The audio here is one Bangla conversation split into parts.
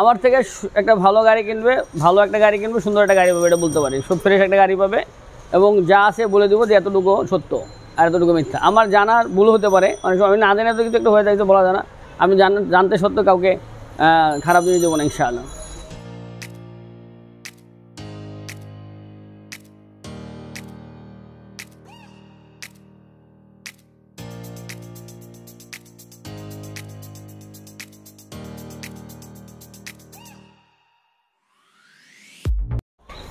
আমার থেকে একটা ভালো গাড়ি কিনবে, ভালো একটা গাড়ি কিনবে, সুন্দর একটা গাড়ি পাবে, এটা বলতে পারি। সব ফ্রেশ একটা গাড়ি পাবে এবং যা আছে বলে দেবো যে এতটুকু সত্য আর এতটুকু মিথ্যা। আমার জানার ভুল হতে পারে, অনেক সময় আমি না জানি এত কিছু একটা হয়ে যায় তো বলা যায় না। আমি জান জানতে সত্য কাউকে খারাপ জিনিস দেবো না, ইনশাআল্লাহ।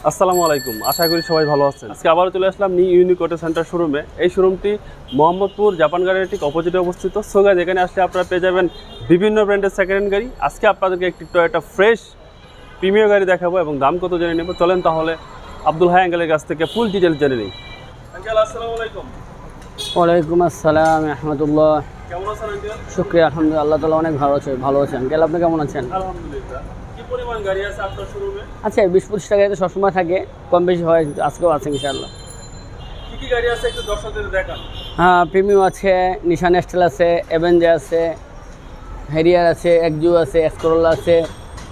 আসসালামু আলাইকুম। আশা করি সবাই ভালো আছেন। আজকে আবারও চলে আসলাম নিউ ইউনিক অটো সেন্টার শোরুমে। এই শোরুমটি মোহাম্মদপুর জাপান গাড়ির ঠিক অপোজিটে অবস্থিত। সো গাইজ এখানে আসলে আপনারা পেয়ে যাবেন বিভিন্ন ব্র্যান্ডের সেকেন্ড হ্যান্ড গাড়ি। আজকে আপনাদেরকে একটি টয়োটা ফ্রেশ প্রিমিয়ার গাড়ি দেখাবো এবং দাম কত জেনে নেব। চলেন তাহলে আব্দুল হাই আঙ্কেলের কাছ থেকে ফুল ডিটেলস জেনে নিই। আঙ্কেল আসসালামু আলাইকুম। ওয়ালাইকুম আসসালাম রহমতুল্লাহ কেমন আছেন শুক্রিয়া আলহামদুলিল্লাহ আল্লাহ তালা অনেক ভালো আছে ভালো আছেন গেল আপনি কেমন আছেন? আলহামদুলিল্লাহ। পরিমাণ গাড়ি আছে আপনার শোরুমে আচ্ছা বিশ পঁচিশ টাকা তো সবসময় থাকে কম বেশি হয় আজকেও আছে ইনশাআল্লাহ। কি কি গাড়ি আছে একটু দর্শকদের দেখান? হ্যাঁ প্রিমিয়াম আছে নিশান এস্টেল আছে অ্যাভেঞ্জার আছে হেরিয়ার আছে একজু আছে এক্সকরোলা আছে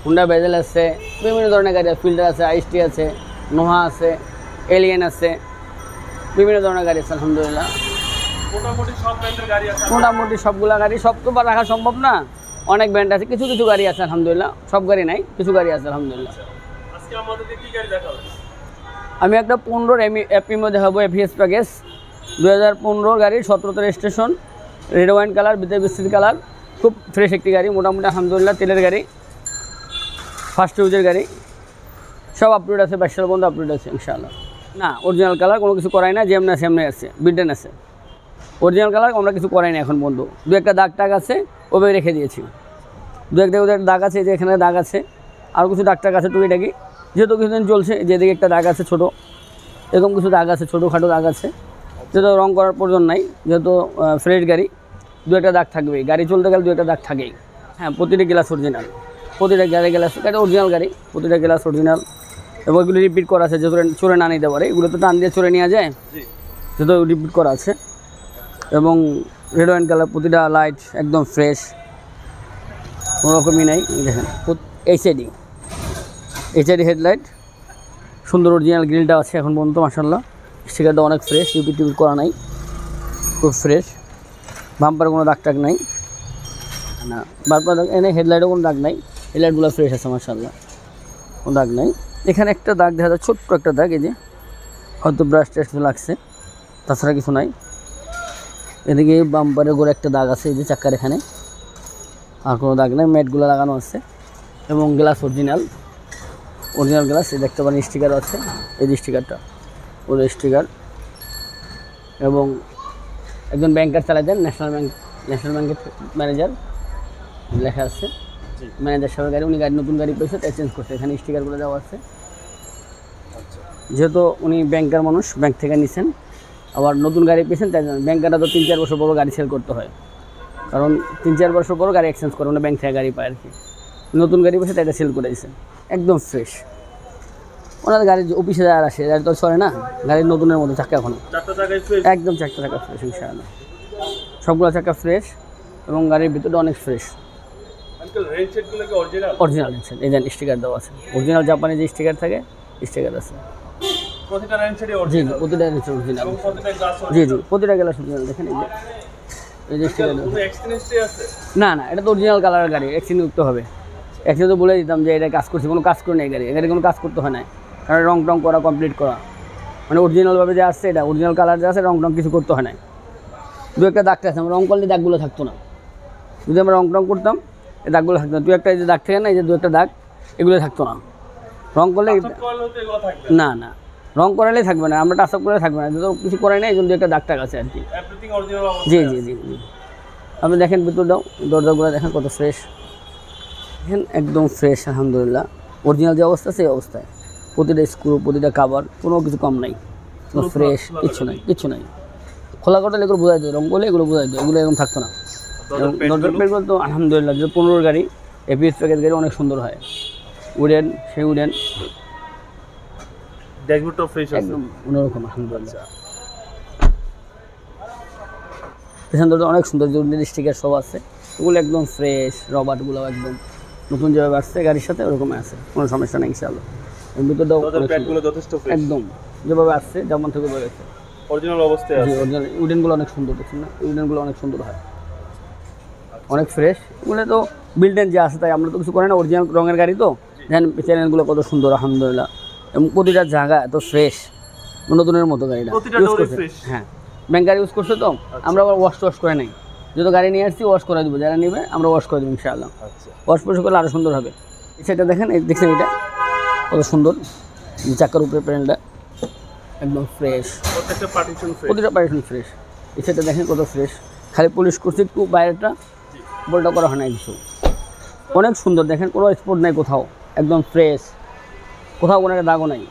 হুন্ডা বেজেল আছে বিভিন্ন ধরনের গাড়ি আছে ফিল্ডার আছে আইসটি আছে নোহা আছে এলিয়েন আছে বিভিন্ন ধরনের গাড়ি আছে আলহামদুলিল্লাহ। মোটামুটি সব গাড়ি আছে। মোটামুটি সবগুলা গাড়ি সব তো বা রাখা সম্ভব না। অনেক ব্র্যান্ড আছে কিছু কিছু গাড়ি আছে আলহামদুলিল্লাহ। সব গাড়ি নাই কিছু গাড়ি আছে আলহামদুলিল্লাহ। গাড়ি আমি একটা পনেরোর এমি এপিমো দেখাবো এভিএস প্যাকেজ দু হাজার পনেরো গাড়ির সতেরোতে রেজিস্ট্রেশন রেড ওয়াইন কালার বিদ্যা বিস্তৃত কালার খুব ফ্রেশ একটি গাড়ি মোটামুটি আলহামদুলিল্লাহ তেলের গাড়ি। ফার্স্ট ইউজের গাড়ি। সব আপডেট আছে বাইশ সাল পর্যন্ত আপডেট আছে ইনশাআল্লাহ। না অরিজিনাল কালার কোনো কিছু করাই না যেমন আছে এমনি আছে বিডেন আছে। অরিজিনাল কালার আমরা কিছু করাই না এখন পর্যন্ত দু একটা দাগ টাগ আছে ওভাবে রেখে দিয়েছি। দু একটা ওদের দাগ আছে যে এখানে দাগ আছে। আর কিছু দাগ টাগ আছে টুকিটাকি। যেহেতু কিছুদিন চলছে যেদিকে একটা দাগ আছে ছোটো এরকম কিছু দাগ আছে ছোটোখাটো দাগ আছে। যেহেতু রং করার প্রয়োজন নাই যেহেতু ফ্রেশ গাড়ি দু একটা দাগ থাকবেই গাড়ি চলতে গেলে দু একটা দাগ থাকেই। হ্যাঁ প্রতিটা গ্লাস অরিজিনাল প্রতিটা গাড়ি গ্লাস এটা অরিজিনাল গাড়ি প্রতিটা গ্লাস অরিজিনাল এবং এগুলো রিপিট করা আছে যেহেতু চোরে না নিতে পারে। এগুলো তো টান দিয়ে চোরে নেওয়া যায়? যেহেতু রিপিট করা আছে। এবং রেড অ্যান্ড কালার প্রতিটা লাইট একদম ফ্রেশ কোনো রকমই নাই দেখেন এইচআইডি এইচআইডি হেডলাইট সুন্দর অরিজিনাল গ্রিলটা আছে এখন পর্যন্ত মাসাল্লাহ স্টিকারটা অনেক ফ্রেশ রিপিট টিপিট করা নাই। খুব ফ্রেশ বাম্পারে কোনো দাগ টাগ নাই। না বাম্পার দাগ এনে হেডলাইটও কোনো দাগ নাই। হেডলাইটগুলো ফ্রেশ আছে মাসাল্লাহ কোনো দাগ নাই। এখানে একটা দাগ দেখা যায়, ছোট্ট একটা দাগ, এই যে। হয়তো ব্রাশ টেস্ট লাগছে। তাছাড়া কিছু নাই। এদিকে বাম্পারের গোড়ে একটা দাগ আছে এই যে চাক্কার এখানে। আর কোনো দাগ নেই ম্যাটগুলো লাগানো আছে এবং গ্লাস অরিজিনাল। অরিজিনাল গ্লাস এই দেখতে পারেন স্টিকার আছে এই যে স্টিকারটা ওদের স্টিকার। এবং একজন ব্যাংকার চালাই দেন ন্যাশনাল ব্যাংক ন্যাশনাল ব্যাংকের ম্যানেজার লেখা আছে। ম্যানেজার সাহেবের গাড়ি উনি গাড়ি নতুন গাড়ি পেয়েছে তাই চেঞ্জ করছে এখানে স্টিকারগুলো দেওয়া আছে। যেহেতু উনি ব্যাংকার মানুষ ব্যাংক থেকে নিছেন আবার নতুন গাড়ি পেয়েছেন তাই জন্য ব্যাংকাররা তো তিন চার বছর পরও গাড়ি সেল করতে হয়। কারণ তিন চার বছর পরও গাড়ি এক্সচেঞ্জ করে ওনা ব্যাংক থেকে গাড়ি পায় আর কি। নতুন গাড়ি পেয়েছে তাই এটা সেল করে দিয়েছেন। একদম ফ্রেশ ওনার গাড়ির যে অফিসে যারা আসে গাড়ি তো সরে না গাড়ির নতুনের মতো চাকা এখন একদম চারটা চাকা ফ্রেশ ইনশাআল্লাহ। সবগুলো চাকা ফ্রেশ এবং গাড়ির ভিতরটা অনেক ফ্রেশ অরিজিনাল এই দেন স্টিকার দেওয়া আছে। অরিজিনাল জাপানি যে স্টিকার থাকে স্টিকার আছে। প্রতিটা জি জি প্রতিটা অরিজিনাল জি জি প্রতিটা গেলা অরিজিনাল দেখেন এই যে। এই আছে? না না এটা তো অরিজিনাল কালারের গাড়ি অ্যাক্সিডেন্ট উঠতে হবে। অ্যাক্সিডেন্ট তো বলে দিতাম যে এটা কাজ করছে কোনো কাজ করে নেই গাড়ি। এখানে কোনো কাজ করতে হয় না কারণ রং টং করা কমপ্লিট করা। মানে অরিজিনালভাবে যে আসছে এটা অরিজিনাল কালার যে আছে রং টং কিছু করতে হয় না দু একটা দাগটা আছে আমার রং করলে দাগগুলো থাকতো না। যদি আমরা রং টং করতাম এই দাগগুলো থাকতো না। দু একটা এই যে দাগ থাকে না এই যে দু একটা দাগ এগুলো থাকতো না। রং করলে না না। রং করালেই থাকবে না আমরা টাচ আপ করে থাকবে না যত কিছু করাই না এই জন্য দু একটা দাগ টাগ আছে আর কি। জি জি জি জি। আপনি দেখেন ভিতরটাও দরজাগুলো দেখেন কত ফ্রেশ দেখেন একদম ফ্রেশ আলহামদুলিল্লাহ। অরিজিনাল যে অবস্থা সেই অবস্থায়। প্রতিটা স্ক্রু প্রতিটা কাভার কোনো কিছু কম নাই। কোনো ফ্রেশ কিচ্ছু নাই কিচ্ছু নাই। খোলা কটালে এগুলো বোঝাই দেয় রং করলে এগুলো বোঝাই দেয় এগুলো এরকম থাকতো না। দরজার পেটগুলো তো আলহামদুলিল্লাহ যে পনেরোর গাড়ি এপিএস প্যাকেজ গাড়ি অনেক সুন্দর হয়। উডেন সেই উডেন। ড্যাশবোর্ডটা ফ্রেশ আছে। একদম অন্যরকম আলহামদুলিল্লাহ। পেছন দরজা অনেক সুন্দর যে স্টিকার সব আছে। ওগুলো একদম ফ্রেশ রবার্টগুলো একদম নতুন যেভাবে আসছে গাড়ির সাথে ওরকমই আছে কোনো সমস্যা নেই ইনশাআল্লাহ। ভিতরটাও যথেষ্ট একদম যেভাবে আসছে যেমন থেকে বেরোচ্ছে অরিজিনাল অবস্থায় আছে। অরিজিনাল উডেনগুলো অনেক সুন্দর দেখছেন না? উডেনগুলো অনেক সুন্দর হয়। অনেক ফ্রেশ এগুলো তো বিল্ডেন যে আছে তাই আমরা তো কিছু করি না অরিজিনাল রঙের গাড়ি তো? দেখেন চ্যানেলগুলো কত সুন্দর আলহামদুলিল্লাহ। এবং প্রতিটা জায়গা এত ফ্রেশ নতুনের মতো গাড়িটা। প্রতিটা Use করছে। হ্যাঁ। ব্যাংক গাড়ি ইউজ করছে তো আমরা আবার ওয়াশ টশ করে নেই। যত গাড়ি নিয়ে আসছি ওয়াশ করে দেবো। যারা নেবে আমরা ওয়াশ করে দেবো ইনশাআল্লাহ। আচ্ছা। ওয়াশ পরিষ্কার করলে আরও সুন্দর হবে। সেটা দেখেন এই দেখছেন এটা কত সুন্দর। চাকার উপরে প্যানেলটা একদম ফ্রেশ প্রত্যেকটা পার্টিশন ফ্রেশ প্রতিটা এই সেটটা দেখেন কত ফ্রেশ খালি পুলিশ করছে একটু বাইরেটা বলটা করা হয় না কিছু। অনেক সুন্দর। দেখেন কোনো স্পট নাই কোথাও। একদম ফ্রেশ কোথাও কোনো একটা দাগও নাই।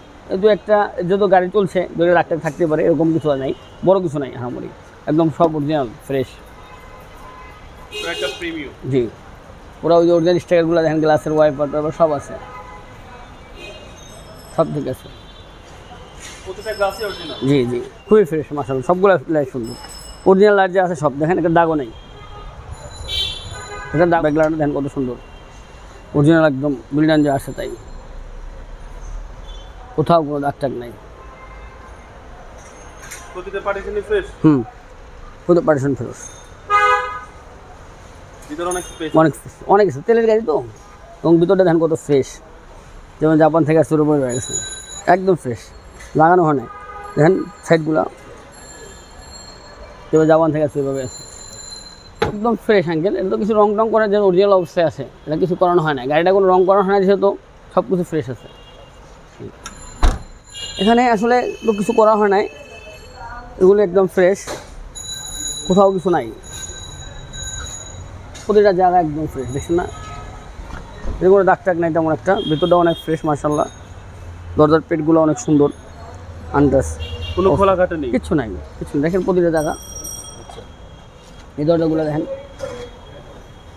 দু একটা যত গাড়ি চলছে দূরে রাখতে থাকতে পারে এরকম কিছু নাই বড় কিছু নাই হামারি একদম সব অরিজিনাল ফ্রেশ জি। ওরা ওই যে অরিজিনাল স্টিকারগুলো দেখেন গ্লাসের ওয়াইপার টাইপার সব আছে। সব ঠিক আছে। জি জি। খুবই ফ্রেশ মাসাল সবগুলো লাইট সুন্দর। অরিজিনাল লাইট যে আছে সব। দেখেন একটা দাগও নেই। এটা দাগ ব্যাকলাইট দেখেন কত সুন্দর। অরিজিনাল একদম বিল্ডান যে আছে তাই। কোথাও কোনো টাগ নাই। প্রতিটা ফ্রেশ হুম। ভিতরে অনেক অনেক তেলের গাড়ি তো। এবং ভিতরটা দেখেন কত ফ্রেশ যেমন জাপান থেকে শুরু করে রয়ে গেছে। একদম ফ্রেশ লাগানো হয় না দেখেন সাইডগুলো যেমন জাপান থেকে শুরু করে আছে একদম ফ্রেশ আঙ্কেল এটা তো কিছু রং টং করার যে অরিজিনাল অবস্থায় আছে। এটা কিছু করানো হয় না গাড়িটা কোনো রং করানো হয় না যেহেতু সব কিছু ফ্রেশ আছে। এখানে আসলে তো কিছু করা হয় নাই। এগুলো একদম ফ্রেশ কোথাও কিছু নাই। প্রতিটা জায়গা একদম ফ্রেশ দেখছেন না? এর কোনো দাগ টাগ নাই তেমন একটা। ভেতরটা অনেক ফ্রেশ মার্শাল্লাহ দরজার পেটগুলো অনেক সুন্দর আন্দাজ কোনো খোলা কাটা নেই? কিচ্ছু নাই কিছু নেই। দেখেন প্রতিটা জায়গা। এই দরজাগুলো দেখেন।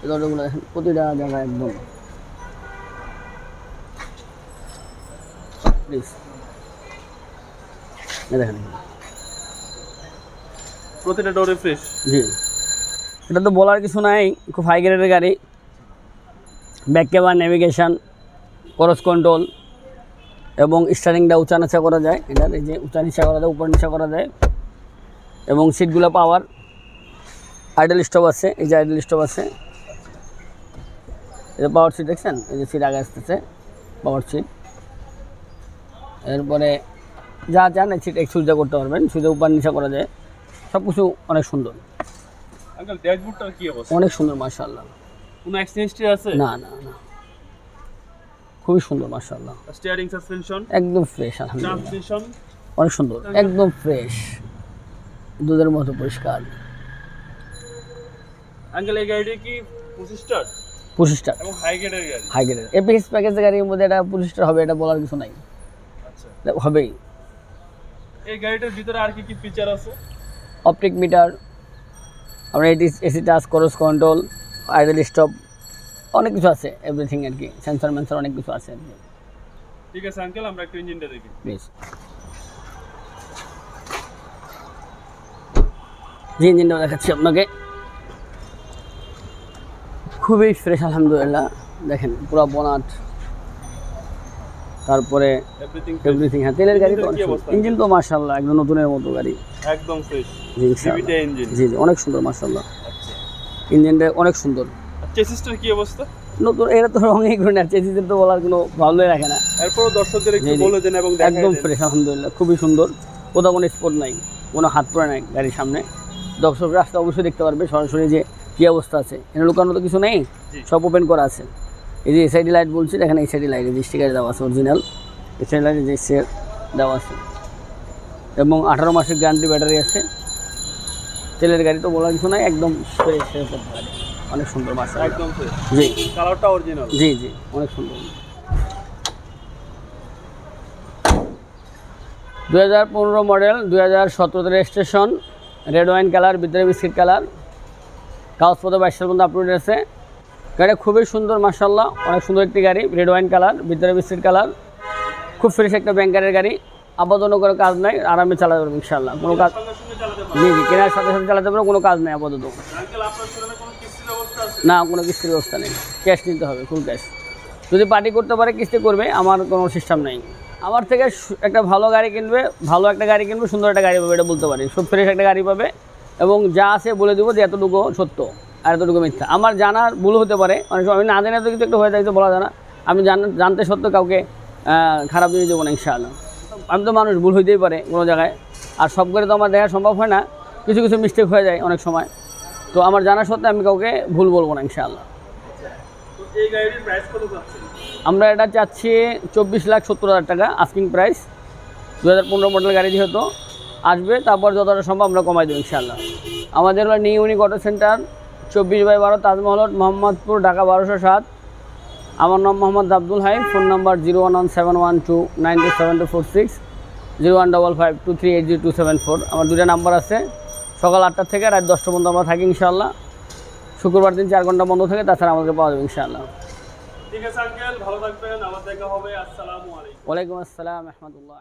এই দরজাগুলো দেখেন। প্রতিটা জায়গা একদম। প্লিজ দেখেন। প্রতিটা ডোরে ফ্রেশ জি। এটা তো বলার কিছু নাই খুব হাই গ্রেডের গাড়ি। Back camera navigation cross control এবং স্টারিংটা উঁচা নিচা করা যায়। এটার এই যে উঁচা নিচা করা যায় উপর নিচা করা যায়। এবং সিটগুলো পাওয়ার আইডল স্টপ আছে এই যে আইডল স্টপ আছে। এটা পাওয়ার সিট দেখছেন? এই যে সিট আগে আসতেছে পাওয়ার সিট এরপরে যা চান সিট সুবিধা করতে পারবেন সুবিধা উপর নিচা করা যায়। সব কিছু অনেক সুন্দর। আঙ্কেল ড্যাশবোর্ডটার কি অবস্থা? অনেক সুন্দর মার্শাল্লাহ কোনো অ্যাক্সিডেন্ট আছে? না না না। খুবই সুন্দর মার্শাল্লাহ স্টিয়ারিং সাসপেনশন একদম ফ্রেশ আলহামদুলিল্লাহ। ট্রান্সমিশন অনেক সুন্দর একদম ফ্রেশ দুধের মতো পরিষ্কার। আঙ্কেল এই গাড়িটি কি পঁচিশ স্টার? এবং হাই গ্রেডের গাড়ি? হাই গ্রেডের এপিএস প্যাকেজ গাড়ির মধ্যে এটা হবে এটা বলার কিছু নাই। আচ্ছা। হবেই। এই গাড়িটার ভিতরে আর কি কি ফিচার আছে? অপটিক মিটার আমরা এটি AC touch cross control idle stop অনেক কিছু আছে এভরিথিং আর কি সেন্সর মেন্সর অনেক কিছু আছে ঠিক আছে আঙ্কেল আমরা একটু ইঞ্জিনটা দেখি। প্লিজ ইঞ্জিনটা দেখাচ্ছি আপনাকে। খুবই ফ্রেশ আলহামদুলিল্লাহ। দেখেন পুরো বনাট। তারপরে এভরিথিং হ্যাঁ তেলের গাড়ি তো? ইঞ্জিন তো মার্শাল্লাহ একদম নতুনের মতো গাড়ি। একদম ফ্রেশ জি জি জি অনেক সুন্দর মার্শাল্লাহ আচ্ছা। ইঞ্জিনটা অনেক সুন্দর। চেসিসটার কি অবস্থা? নতুন এটা তো রঙই করে না চেচিসের তো বলার কোনো ভালোই রাখে না। এরপরও দর্শকদের একটু। বলে দেন এবং একদম ফ্রেশ আলহামদুলিল্লাহ খুবই সুন্দর। কোথাও কোনো স্পট নাই কোনো হাত পড়ে নাই গাড়ির সামনে। দর্শক রাস্তা অবশ্যই দেখতে পারবে সরাসরি যে কী অবস্থা আছে। এখানে লুকানো তো কিছু নেই। সব ওপেন করা আছে। এই যে এসআইডি লাইট বলছি এখানে এসআইডি লাইট যে স্টিকার দেওয়া আছে অরিজিনাল এসআইডি লাইট যে দেওয়া আছে। এবং আঠারো মাসের গ্যারান্টি ব্যাটারি আছে। তেলের গাড়ি তো বলার কিছু নাই একদম ফ্রেশ অনেক সুন্দর বাসা। একদম জি। কালারটা অরিজিনাল জি জি অনেক সুন্দর। দু হাজার পনেরো মডেল দু হাজার সতেরোতে রেজিস্ট্রেশন রেড ওয়াইন কালার ভিতরে বিস্কিট কালার কাগজপত্র বাইশের মধ্যে আপলোড আছে। গাড়ি খুবই সুন্দর মার্শাল্লাহ অনেক সুন্দর একটি গাড়ি রেড ওয়াইন কালার ভিতরে বিস্কিট কালার খুব ফ্রেশ একটা ব্যাংকারের গাড়ি। আপাতত কোনো কাজ নাই, আরামে চালাতে পারব ইনশাল্লাহ কোনো কাজ জি জি, কেনার সাথে সাথে চালাতে পারব, কোনো কাজ নেই আপাতত। না, কোনো কিস্তির ব্যবস্থা নেই। ক্যাশ নিতে হবে ফুল ক্যাশ যদি পার্টি করতে পারে, কিস্তি করবে, আমার কোনো সিস্টেম নেই। আমার থেকে একটা ভালো গাড়ি কিনবে, ভালো একটা গাড়ি কিনবে, সুন্দর একটা গাড়ি পাবে, এটা বলতে পারি। সব ফ্রেশ একটা গাড়ি পাবে, এবং যা আছে বলে দেবো যে এতটুকু সত্য। আর এতটুকু মিথ্যা। আমার জানার ভুল হতে পারে অনেক সময় আমি না জানি তো কিছু একটা হয়ে যায় তো বলা যায় না। আমি জান জানতে সত্ত্বেও কাউকে খারাপ জিনিস দেবো না ইনশাআল্লাহ। আমি তো মানুষ ভুল হইতেই পারে কোনো জায়গায়। আর সব করে তো আমার দেখা সম্ভব হয় না। কিছু কিছু মিস্টেক হয়ে যায় অনেক সময়। তো আমার জানা সত্ত্বে আমি কাউকে ভুল বলব না ইনশাআল্লাহ। আমরা এটা চাচ্ছি চব্বিশ লাখ সত্তর হাজার টাকা আস্কিং প্রাইস দু হাজার পনেরো মডেল গাড়ি যেহেতু আসবে তারপর যতটা সম্ভব আমরা কমাই দেবো ইনশাআল্লাহ। আমাদের হলো নিউ ইউনিক অটো সেন্টার চব্বিশ বাই বারো তাজমহল মোহাম্মদপুর ঢাকা বারোশো সাত। আমার নাম Mohammad Abdul Hai phone number zero one one seven one two nine two seven two four six zero one double five two three eight zero two seven four. আমার দুটা নাম্বার আছে। সকাল আটটা থেকে রাত দশটা পর্যন্ত আমরা থাকি ইনশাআল্লাহ। শুক্রবার দিন চার ঘণ্টা বন্ধ থাকে তাছাড়া আমাদেরকে পাওয়া যাবে ইনশাআল্লাহ। ঠিক আছে আঙ্কেল ভালো থাকবেন আবার দেখা হবে। আসসালামু আলাইকুম। ওয়ালাইকুম আসসালাম রহমতুল্লাহ।